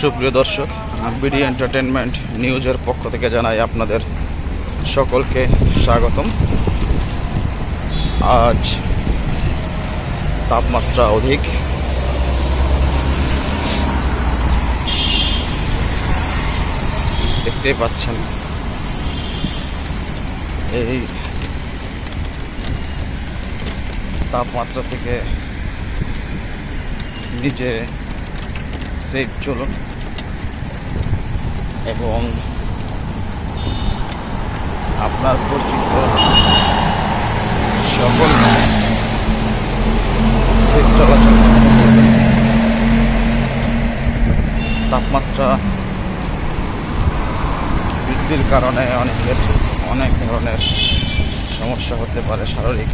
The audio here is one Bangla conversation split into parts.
সুপ্রিয় দর্শক বিডি এন্টারটেনমেন্ট নিউজের পক্ষ থেকে জানাই আপনাদের সকলকে স্বাগতম। আজ তাপমাত্রা অধিক। দেখতেই পাচ্ছেন। এই তাপমাত্রা থেকে নিজে সেফ চলুন। এবং আপনার পরিচিত সকল চলাচল তাপমাত্রা বৃদ্ধির কারণে অনেকের, অনেক ধরনের সমস্যা হতে পারে, শারীরিক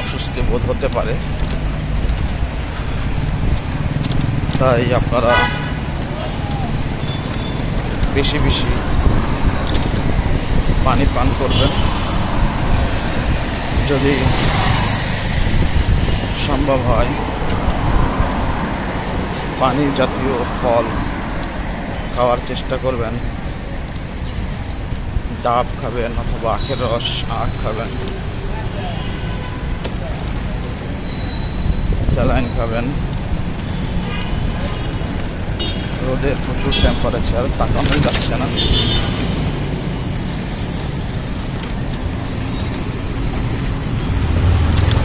অসুস্থ বোধ হতে পারে। তাই আপনারা বেশি বেশি পানি পান করবেন। যদি সম্ভব হয়, পানি জাতীয় ফল খাওয়ার চেষ্টা করবেন। ডাব খাবেন অথবা আখের রস আখ খাবেন। স্যালাইন খাবেন। রোদের প্রচুর টেম্পারেচার তাকানোই যাচ্ছে না।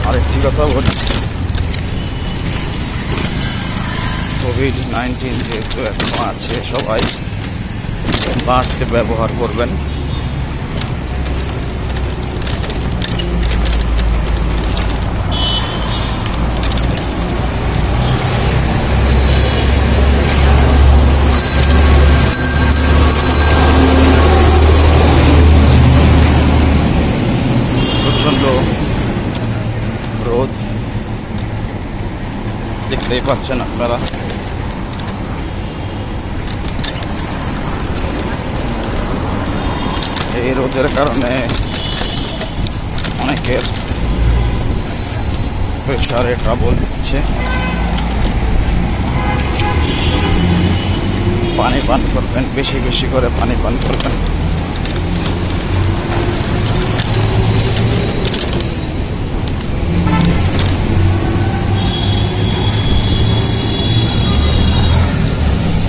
আরেকটি কথা বলি। কোভিড নাইন্টিন যেহেতু এখনও আছে, সবাই মাস্ক ব্যবহার করবেন প্রচণ্ড রোদ দেখতেই পাচ্ছেন আপনারা। এই রোদের কারণে অনেকের প্রেশারে ট্রাবল হচ্ছে। পানি পান করবেন, বেশি বেশি করে পানি পান করবেন।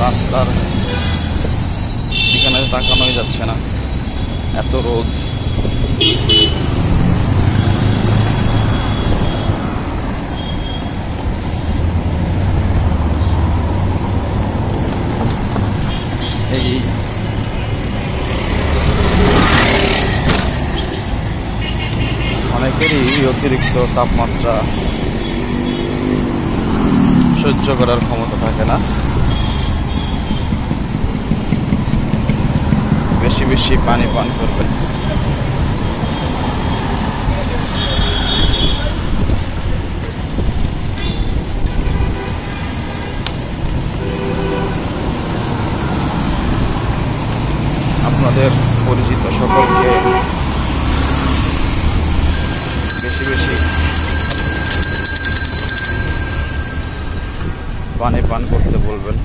রাস্তার দিকে তাকানোই যাচ্ছে না। এত রোদ। এই অনেকেরই অতিরিক্ত তাপমাত্রা সহ্য করার ক্ষমতা থাকে না। বেশি পানি পান করবেন। আপনাদের পরিচিত সকলকে বেশি বেশি পানি পান করতে বলবেন।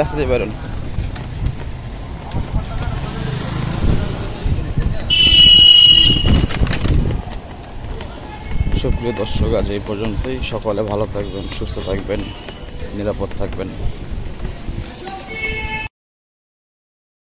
রাস্তা দিয়ে বেরোন। সুপ্রিয় দর্শক, আজ এই পর্যন্তই। সকলে ভালো থাকবেন, সুস্থ থাকবেন, নিরাপদ থাকবেন।